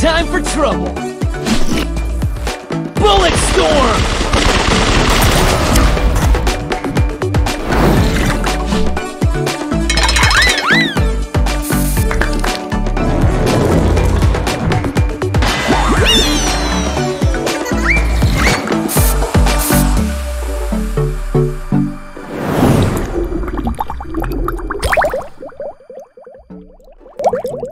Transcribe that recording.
Time for trouble! you